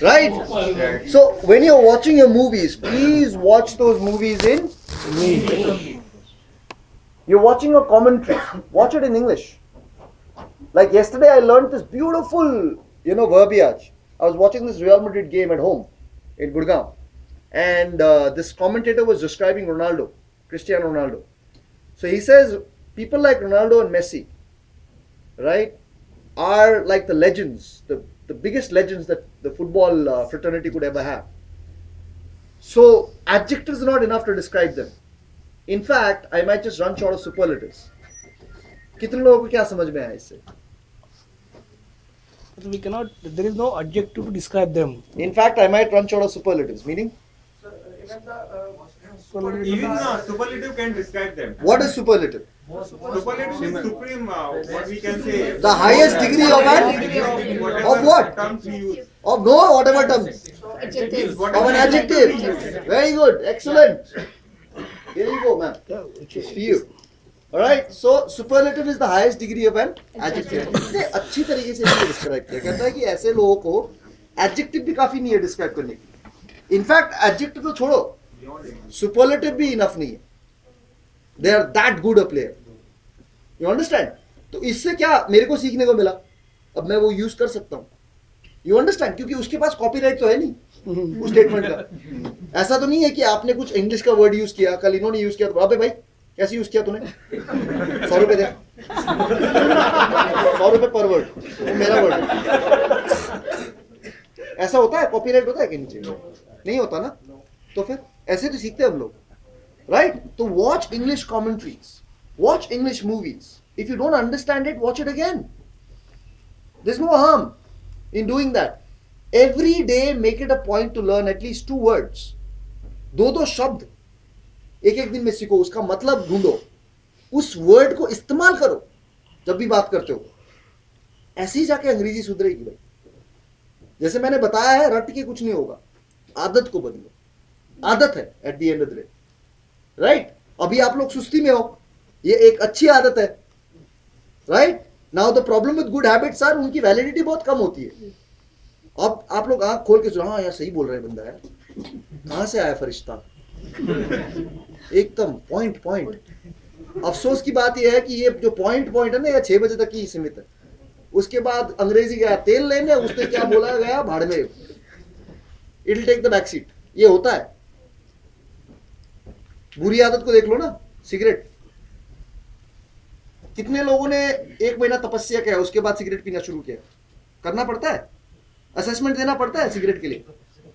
Right? So when you're watching your movies, please watch those movies in You're watching a commentary, watch it in English. Like yesterday, I learned this beautiful, you know, verbiage. I was watching this Real Madrid game at home in Gurgaon, and uh, this commentator was describing Ronaldo, Cristiano Ronaldo. So he says people like Ronaldo and Messi, right, are like the legends, the, the biggest legends that the football uh, fraternity could ever have. So adjectives are not enough to describe them. In fact, I might just run short of superlatives. कितने लोगों को क्या समझ में आया इससे But we cannot, there is no adjective to describe them. In fact, I might run short of superlatives. Meaning, Even uh, superlative Even uh, superlative can describe them. what is superlative? Superlative is supreme, uh, what we can say. The highest degree of an of what? terms we use. Of no whatever terms Adjectives. of an adjective. Very good, excellent. Here you go, ma'am. It's for you. Alright, so superlative is the highest degree of an adjective. इसने अच्छी तरीके से इसको describe किया कहता है कि ऐसे लोगों को एडजेक्टिव भी काफ़ी नहीं है डिस्क्राइब करने की इनफैक्ट एडजेक्टिव तो छोड़ो सुपरलेटिव भी इनफ नहीं है। They are that good a player you understand तो इससे क्या मेरे को सीखने को मिला? अब मैं वो यूज़ कर सकता हूँ। यू अंडरस्टैंड क्योंकि उसके पास कॉपीराइट तो है नहीं, उस स्टेटमेंट का। ऐसा तो नहीं है कि आपने कुछ इंग्लिश का वर्ड यूज़ किया, कल इन्होंने यूज़ किया तो अबे भाई, कैसे यूज़ किया तूने? सौ रुपए दे। सौ रुपए पर वर्ड वो मेरा वर्ड ऐसा होता है? कॉपीराइट होता है कि नहीं होता ना? तो फिर? ऐसे तो सीखते हैं हम लोग राइट तो watch English commentaries watch English movies if you don't understand it watch it again there's no harm doing that. Every day, make it a point to learn at least two words. दो दो शब्द एक एक दिन में सीखो उसका मतलब ढूंढो। उस वर्ड को इस्तेमाल करो जब भी बात करते हो। ऐसे ही जाके अंग्रेज़ी सुधरेगी भाई। जैसे मैंने बताया है रट के कुछ नहीं होगा। आदत को बदलो। आदत है at the end of the day right अभी आप लोग सुस्ती में हो, ये एक अच्छी आदत है। Right now the problem with good habits are उनकी वैलिडिटी बहुत कम होती है। अब आप लोग आँख खोल के सुनो हाँ यार, सही बोल रहे बंदा, यार। कहाँ से आया फरिश्ता? एकदम पॉइंट पॉइंट अफसोस की बात यह है कि ये जो पॉइंट पॉइंट है ना, ये छह बजे तक ही सीमित है। उसके बाद अंग्रेज़ी गया, तेल लेने, उसने क्या बोला, गया, भाड़ में। It take the back seat ये होता है। बुरी आदत को देख लो ना, सिगरेट। कितने लोगों ने एक महीना तपस्या किया, उसके बाद सिगरेट पीना शुरू किया? करना पड़ता है? असेसमेंट देना पड़ता है सिगरेट के लिए?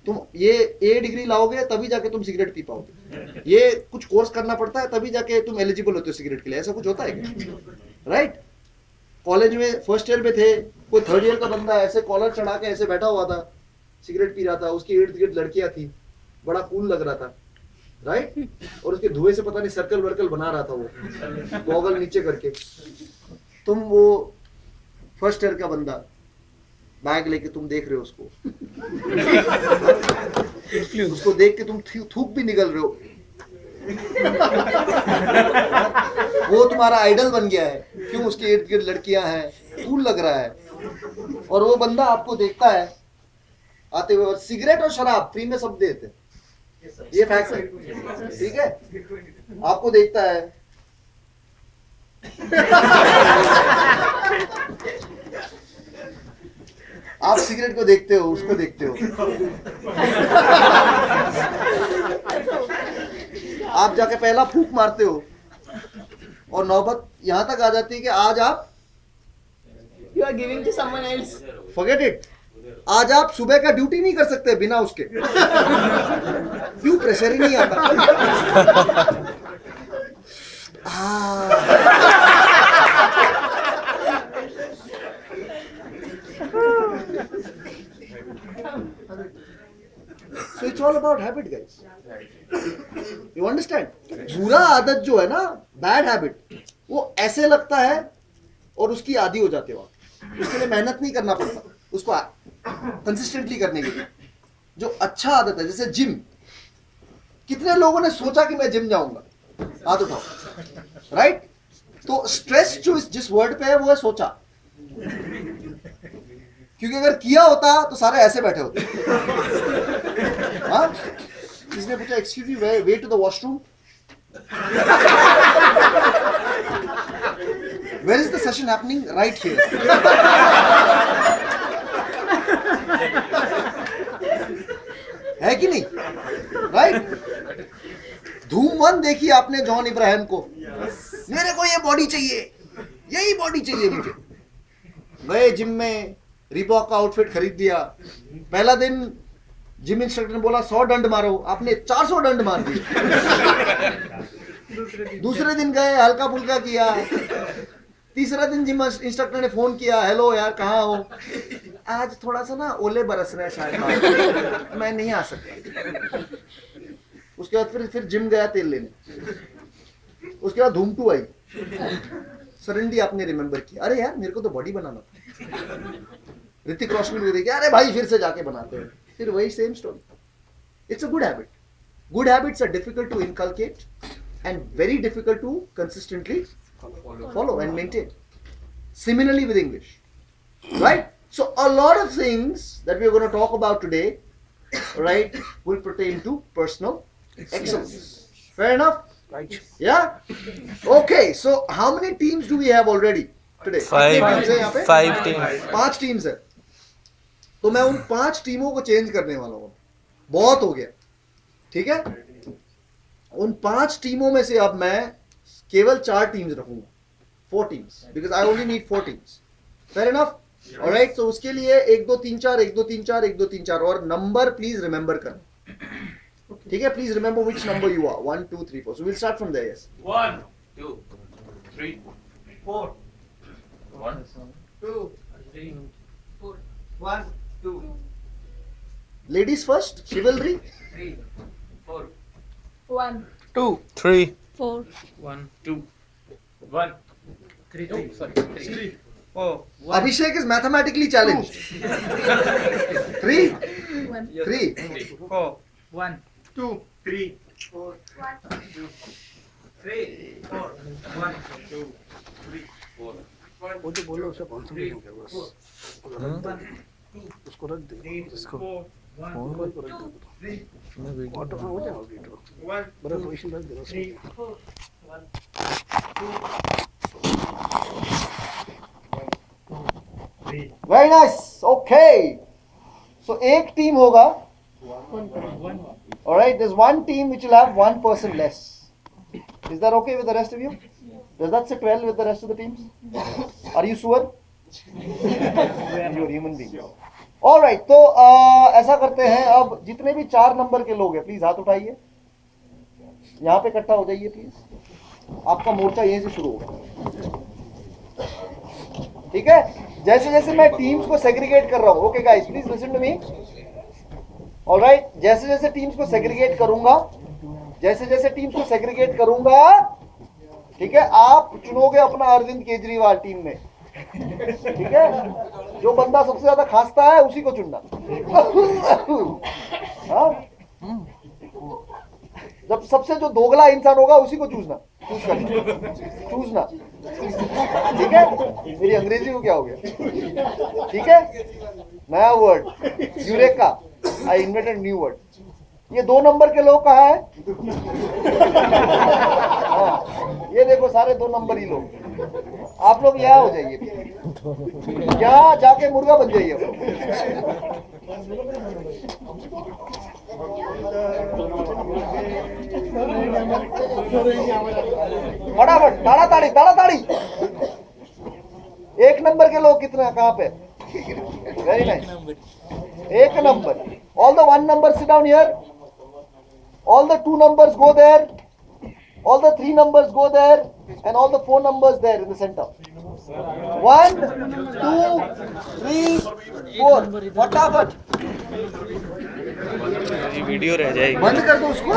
तुम ये ए डिग्री लाओगे, तभी जाके तुम सिगरेट पी पाओगे। ये कुछ कोर्स करना पड़ता है, तभी जाके तुम एलिजिबल होते हो सिगरेट के लिए। ऐसा कुछ होता है क्या? राइट कॉलेज में फ़र्स्ट ईयर में थे, कोई थर्ड ईयर का बंदा ऐसे कॉलर चढ़ा के ऐसे बैठा हुआ था, सिगरेट पी रहा था, उसकी इर्द गिर्द लड़कियाँ थी, बड़ा कूल लग रहा था। राइट और उसके धुएँ से पता नहीं सर्कल वर्कल बना रहा था वो। गॉगल नीचे करके। तुम वो फ़र्स्ट ईयर का बंदा बैग लेके तुम देख रहे हो उसको। उसको देख के तुम थूक भी निकल रहे हो। वो तुम्हारा आइडल बन गया है। क्यों उसके इर्द गिर्द लड़कियाँ हैं? कूल लग रहा है। और वो बंदा आपको देखता है। आते हुए और सिगरेट और शराब फ्री में सब देते ये फैक्ट है। ठीक है? आपको देखता है। आप सिगरेट को देखते हो उसको देखते हो। आप जाके पहला फूक मारते हो। और नौबत यहाँ तक आ जाती है कि आज आप you are giving to someone else. Forget it आज आप सुबह का ड्यूटी नहीं कर सकते बिना उसके। क्यों प्रेशर ही नहीं आता? So it's all about habit guys you understand बुरा आदत जो है ना बैड हैबिट वो ऐसे लगता है और उसकी आदि हो जाते हो उसके लिए मेहनत नहीं करना पड़ता। उसको कंसिस्टेंटली करने के लिए। जो अच्छा आदत है, जैसे जिम कितने लोगों ने सोचा कि मैं जिम जाऊँगा? हाथ उठाओ। राइट तो स्ट्रेस जो इस जिस वर्ड पे है, वो है सोचा। क्योंकि अगर किया होता तो सारे ऐसे बैठे होते। हाँ? किसने पूछा excuse me way to the washroom where is the session happening? Right here. है कि नहीं? राइट धूम वन देखी आपने जॉन इब्राहिम को। मेरे को ये बॉडी चाहिए। यही बॉडी चाहिए मुझे। गए जिम में रिबॉक का आउटफिट खरीद दिया। पहला दिन जिम इंस्ट्रक्टर ने बोला सौ डंड मारो। आपने चार सौ डंड मार दिए। दूसरे दिन गए हल्का फुल्का किया। तीसरा दिन जिम इंस्ट्रक्टर ने फ़ोन किया हेलो यार, कहाँ हो? आज थोड़ा सा ना ओले बरस रहे शायद। मैं नहीं आ सकता। उसके बाद फिर फिर जिम गया तेल लेने। उसके बाद धूम टू आई। सडनली आपने रिमेम्बर किया। अरे यार, मेरे को तो बॉडी बनाना था। ऋतिक रोशन भी देखिए, अरे भाई, फिर से जाके बनाते हैं। फिर वही same story it's a good habit good habits are difficult to inculcate and very difficult to consistently follow follow and maintain. Similarly with English, right? So a lot of things that we are going to talk about today, right, will pertain to personal excellence. Fair enough? Right. Yeah. Okay. So how many teams do we have already today? Five. teams हैं पे? Five teams. पाँच teams है तो मैं उन पाँच टीमों को चेंज करने वाला हूँ बहुत हो गया ठीक है उन पाँच टीमों में से अब मैं केवल चार टीम्स रखूँगा four teams because I only need four teams fair enough alright तो उसके लिए एक दो तीन चार एक दो तीन चार एक दो तीन चार और नंबर प्लीज़ रिमेंबर कर ठीक है please remember which number you are one two three four so will start from there yes One, two, three, four. One, Two. three, One. Two. Ladies first chivalry three, four. One two Three. Four. One, two, one, three, three. Sorry, three. three. Four. One. Abhishek is मैथमेटिकally challenged three One. Three three. Four. One, two, three, four. one, Two, three, four. One, two, three, four. One, वो जो बोलो उसे हो गया बस उसको रख दे इसको four. One, मोबाइल को रख दे three, ऑटो हो जाएगा ऑडियो one, बड़ा पोजीशन रख दे three, उसको four. One, three. Very nice okay so एक टीम होगा One. alright there's one team which will have one person less is that okay with the rest of you does that sit well with the rest of the teams are you sure you're human Being alright तो uh, ऐसा करते हैं अब जितने भी चार number के लोग हैं प्लीज़ हाथ उठाइए। यहाँ पे इकट्ठा हो जाइए प्लीज़ आपका मोर्चा यहीं से शुरू होगा। ठीक है? जैसे जैसे मैं टीम्स को सेग्रीगेट कर रहा हूँ। Okay guys please listen to me alright जैसे जैसे टीम्स को सेग्रीगेट करूँगा जैसे जैसे टीम्स को सेग्रीगेट करूँगा ठीक है? आप चुनोगे अपना अरविंद केजरीवाल टीम में। ठीक है? जो बंदा सबसे ज़्यादा खांसता है, उसी को चुनना। हाँ? जब सबसे जो दोगला इंसान होगा, उसी को चूजना चूज़ करना चूजना ठीक है? मेरी अंग्रेज़ी को क्या हो गया? ठीक है? नया word eureka I invented new word ये दो नंबर के लोग कहा है? हाँ, ये देखो सारे दो नंबर ही लोग। आप लोग यहाँ हो जाइए। यहाँ जाके मुर्गा बन जाइए। आप लोग। फटाफट ताड़ाताड़ी ताड़ाताड़ी एक नंबर के लोग कितना कहाँ पे? वेरी नाइस एक number. All the one number sit down here all the two numbers go there all the three numbers go there and all the four numbers there in the center one two three four फटाफट video रह जाएगी बंद कर दो उसको